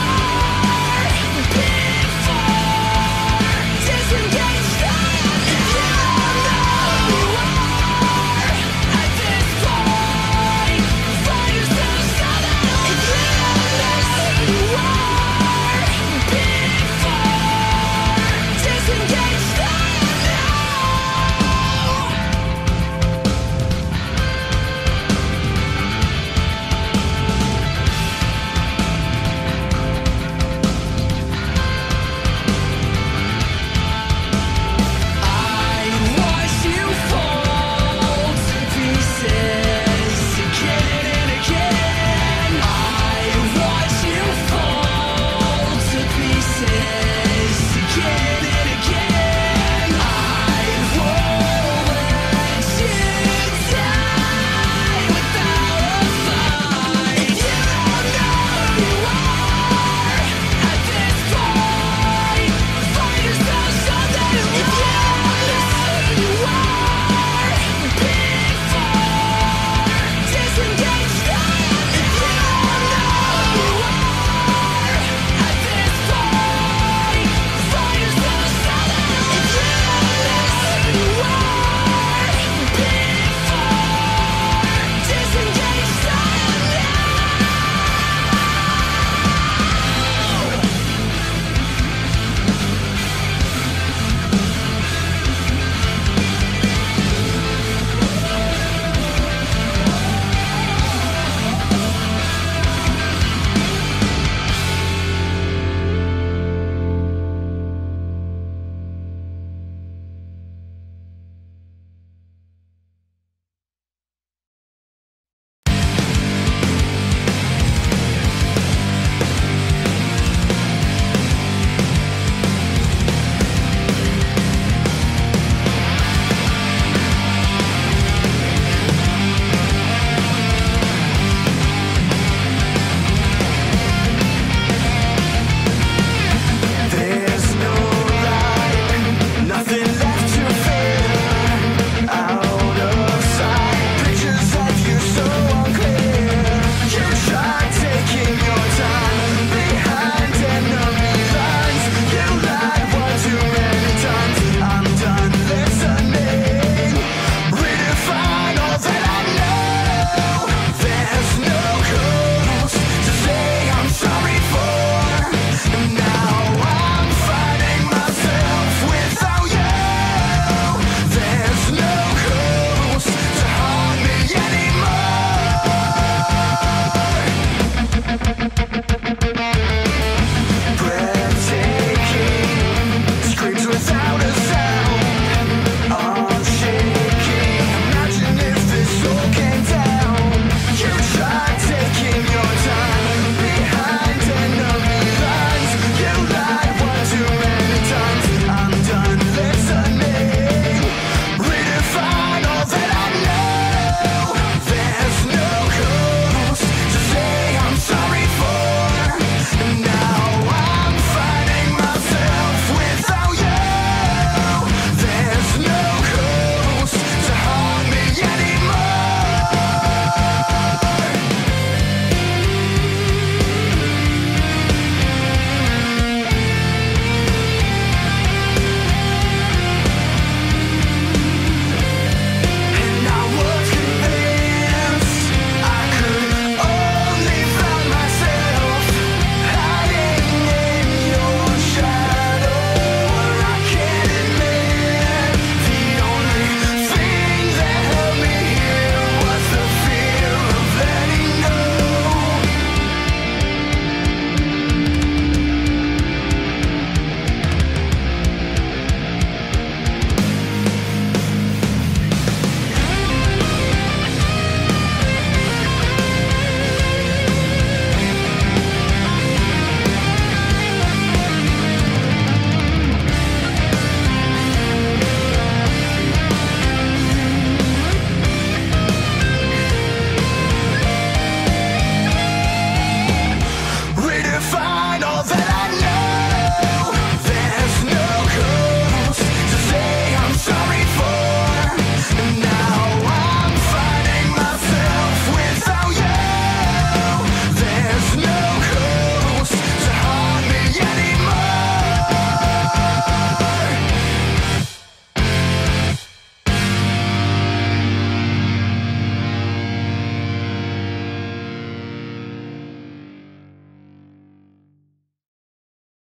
you